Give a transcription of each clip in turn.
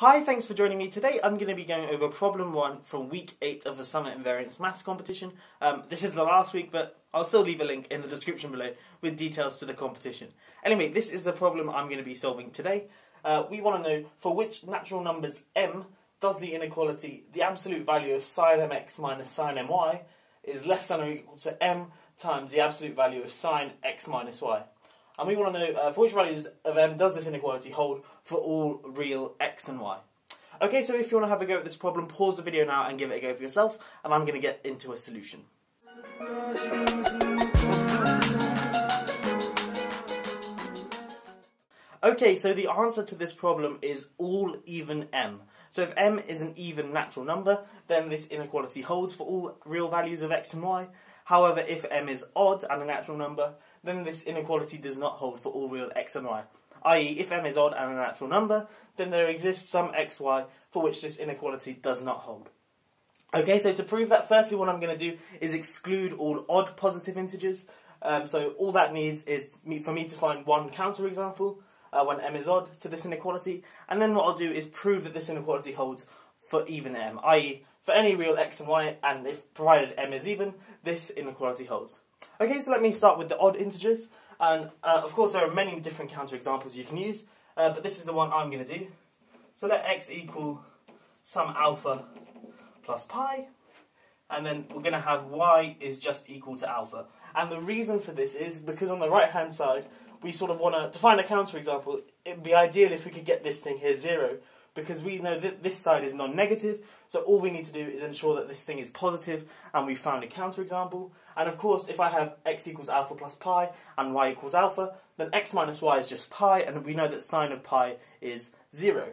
Hi, thanks for joining me. Today I'm going to be going over problem one from week eight of the Summer Invariants Maths competition. Um, this is the last week, but I'll still leave a link in the description below with details to the competition. Anyway, this is the problem I'm going to be solving today. Uh, we want to know for which natural numbers m does the inequality, the absolute value of sine mx minus sine my, is less than or equal to m times the absolute value of sine x minus y. And we want to know uh, for which values of m does this inequality hold for all real x and y. Okay, so if you want to have a go at this problem, pause the video now and give it a go for yourself, and I'm going to get into a solution. Okay, so the answer to this problem is all even m. So if m is an even natural number, then this inequality holds for all real values of x and y. However, if m is odd and a natural number, then this inequality does not hold for all real x and y. I.e., if m is odd and a natural number, then there exists some xy for which this inequality does not hold. Okay, so to prove that, firstly what I'm going to do is exclude all odd positive integers. Um, so all that needs is for me to find one counterexample uh, when m is odd to this inequality, and then what I'll do is prove that this inequality holds for even m, i.e. for any real x and y, and if provided m is even, this inequality holds. Okay, so let me start with the odd integers. And uh, of course, there are many different counterexamples you can use, uh, but this is the one I'm going to do. So let x equal some alpha plus pi, and then we're going to have y is just equal to alpha. And the reason for this is because on the right hand side, we sort of want to, to find a counterexample, it would be ideal if we could get this thing here zero, because we know that this side is non-negative, so all we need to do is ensure that this thing is positive, and we found a counterexample. And of course, if I have x equals alpha plus pi, and y equals alpha, then x minus y is just pi, and we know that sine of pi is 0.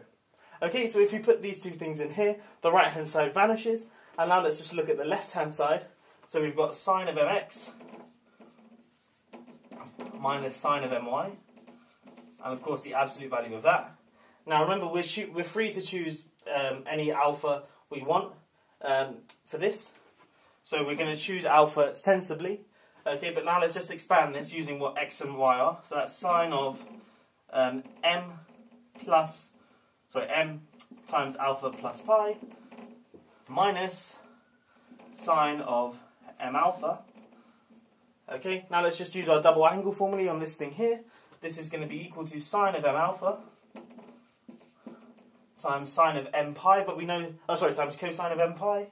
Okay, so if we put these two things in here, the right-hand side vanishes, and now let's just look at the left-hand side. So we've got sine of mx minus sine of my, and of course the absolute value of that. Now remember, we're, we're free to choose um, any alpha we want um, for this. So we're going to choose alpha sensibly. Okay, but now let's just expand this using what x and y are. So that's sine of um, m plus, sorry, m times alpha plus pi minus sine of m alpha. Okay, now let's just use our double angle formula on this thing here. This is going to be equal to sine of m alpha times sine of m pi, but we know, oh sorry, times cosine of m pi.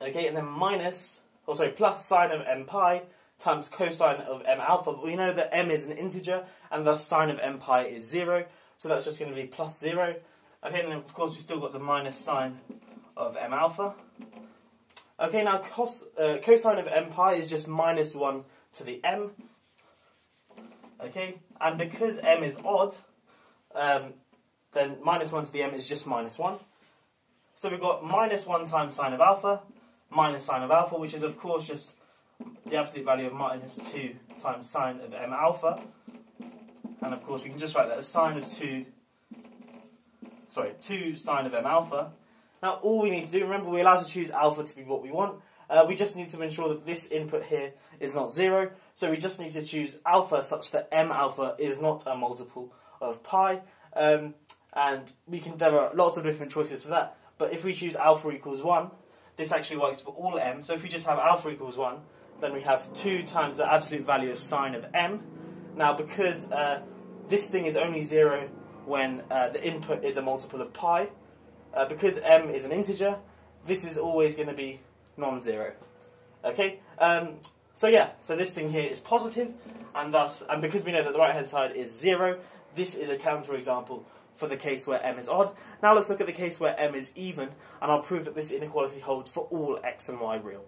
Okay, and then minus, oh sorry, plus sine of m pi times cosine of m alpha, but we know that m is an integer, and thus sine of m pi is 0, so that's just going to be plus 0. Okay, and then of course we've still got the minus sine of m alpha. Okay, now cos, uh, cosine of m pi is just minus 1 to the m, Okay, and because m is odd, um, then minus 1 to the m is just minus 1. So we've got minus 1 times sine of alpha, minus sine of alpha, which is of course just the absolute value of minus 2 times sine of m alpha. And of course we can just write that as sine of 2, sorry, 2 sine of m alpha. Now all we need to do, remember we're allowed to choose alpha to be what we want, uh, we just need to ensure that this input here is not 0. So we just need to choose alpha such that m alpha is not a multiple of pi. Um, and we can there are lots of different choices for that. But if we choose alpha equals 1, this actually works for all m. So if we just have alpha equals 1, then we have 2 times the absolute value of sine of m. Now because uh, this thing is only 0 when uh, the input is a multiple of pi, uh, because m is an integer, this is always going to be non-zero. Okay, um, so yeah, so this thing here is positive, and thus, and because we know that the right-hand side is zero, this is a counterexample for the case where m is odd. Now let's look at the case where m is even, and I'll prove that this inequality holds for all x and y real.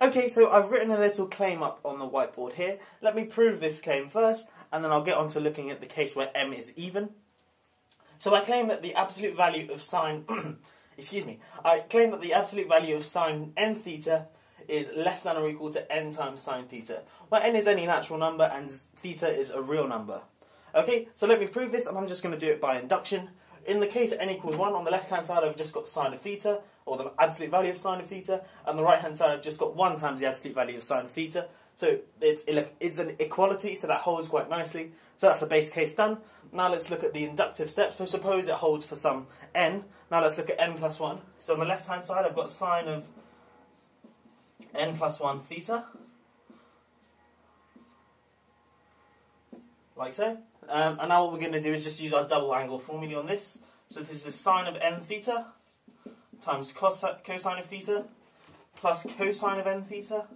Okay, so I've written a little claim up on the whiteboard here. Let me prove this claim first, and then I'll get on to looking at the case where m is even. So I claim that the absolute value of sine excuse me, I claim that the absolute value of sine n theta is less than or equal to n times sine theta, where n is any natural number and theta is a real number. Okay, so let me prove this, and I'm just going to do it by induction. In the case n equals 1, on the left-hand side I've just got sine of theta, or the absolute value of sine of theta, and the right-hand side I've just got 1 times the absolute value of sine of theta, So it's, it's an equality, so that holds quite nicely. So that's the base case done. Now let's look at the inductive step. So suppose it holds for some n. Now let's look at n plus 1. So on the left hand side I've got sine of n plus 1 theta. Like so. Um, and now what we're going to do is just use our double angle formula on this. So this is sine of n theta times cos cosine of theta plus cosine of n theta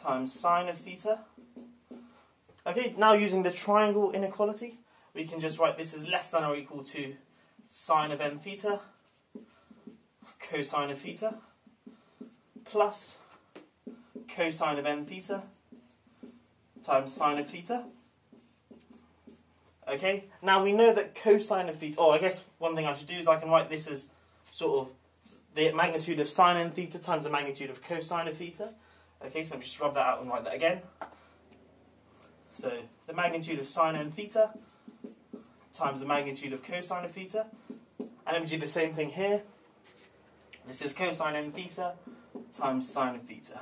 times sine of theta. Okay, now using the triangle inequality, we can just write this as less than or equal to sine of n theta cosine of theta plus cosine of n theta times sine of theta. Okay, now we know that cosine of theta, oh, I guess one thing I should do is I can write this as sort of the magnitude of sine n theta times the magnitude of cosine of theta. Okay, so let me just rub that out and write that again. So the magnitude of sine n theta times the magnitude of cosine of theta. And then we do the same thing here. This is cosine n theta times sine of theta.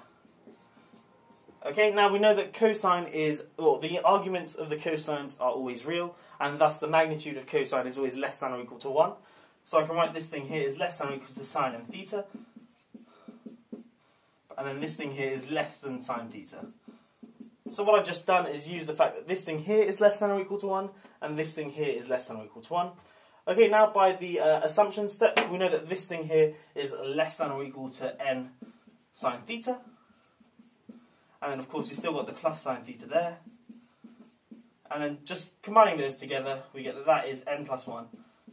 Okay, now we know that cosine is, well, the arguments of the cosines are always real, and thus the magnitude of cosine is always less than or equal to 1. So I can write this thing here is less than or equal to sine and theta, and then this thing here is less than sine theta. So what I've just done is use the fact that this thing here is less than or equal to 1, and this thing here is less than or equal to 1. Okay, now by the uh, assumption step, we know that this thing here is less than or equal to n sine theta. And then, of course, we've still got the plus sine theta there. And then just combining those together, we get that that is n plus 1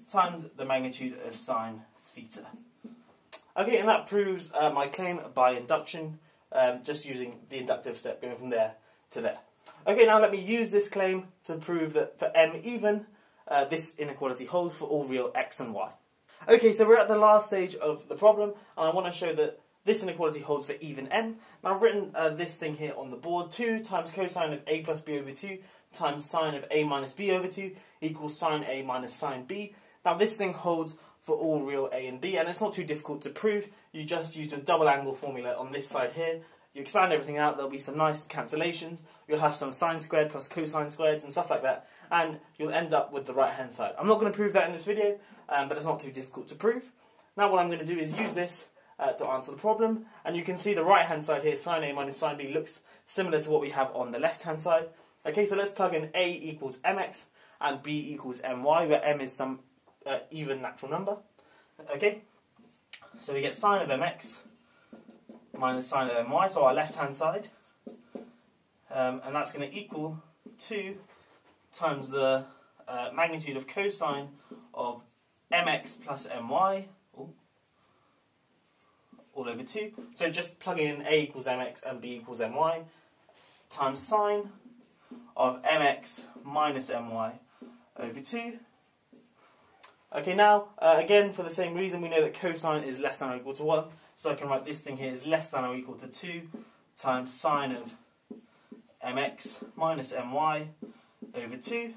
times the magnitude of sine theta. Okay, and that proves uh, my claim by induction, um, just using the inductive step going from there to there. Okay, now let me use this claim to prove that for m even, uh, this inequality holds for all real x and y. Okay, so we're at the last stage of the problem, and I want to show that this inequality holds for even m. Now I've written uh, this thing here on the board, 2 times cosine of a plus b over 2 times sine of a minus b over 2 equals sine a minus sine b. Now this thing holds for all real a and b, and it's not too difficult to prove. You just use a double angle formula on this side here. You expand everything out, there'll be some nice cancellations. You'll have some sine squared plus cosine squared and stuff like that, and you'll end up with the right hand side. I'm not going to prove that in this video, um, but it's not too difficult to prove. Now what I'm going to do is use this uh, to answer the problem. And you can see the right hand side here, sine A minus sine B, looks similar to what we have on the left hand side. Okay, so let's plug in A equals mx and B equals my, where m is some uh, even natural number. Okay, so we get sine of mx minus sine of my, so our left hand side. Um, and that's going to equal 2 times the uh, magnitude of cosine of mx plus my all over 2. So just plug in a equals mx and b equals my times sine of mx minus my over 2. Okay, now, uh, again, for the same reason, we know that cosine is less than or equal to 1. So I can write this thing here is less than or equal to 2 times sine of mx minus my over 2.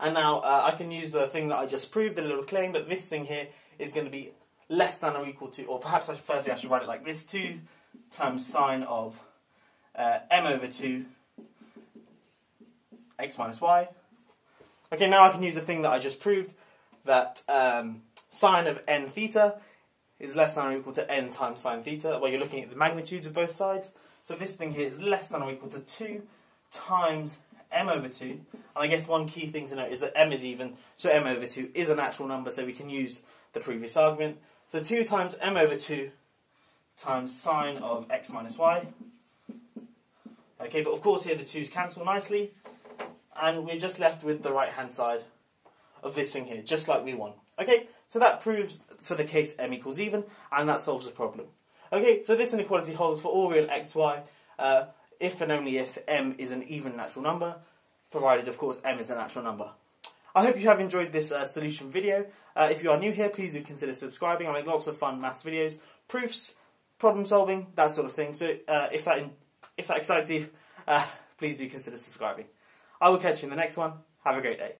And now uh, I can use the thing that I just proved, the little claim, but this thing here is going to be less than or equal to, or perhaps I, firstly I should write it like this, 2 times sine of uh, m over 2 x minus y. Okay, now I can use the thing that I just proved, that um, sine of n theta is less than or equal to n times sine theta, where you're looking at the magnitudes of both sides. So this thing here is less than or equal to 2 times m over 2. And I guess one key thing to note is that m is even, so m over 2 is a natural number, so we can use the previous argument. So 2 times m over 2 times sine of x minus y. Okay, but of course here the 2's cancel nicely. And we're just left with the right hand side of this thing here, just like we want. Okay, so that proves for the case m equals even, and that solves the problem. Okay, so this inequality holds for all real x, y, uh, if and only if m is an even natural number, provided of course m is a natural number. I hope you have enjoyed this uh, solution video. Uh, if you are new here, please do consider subscribing. I make lots of fun maths videos, proofs, problem solving, that sort of thing. So uh, if that if that excites you, uh, please do consider subscribing. I will catch you in the next one. Have a great day.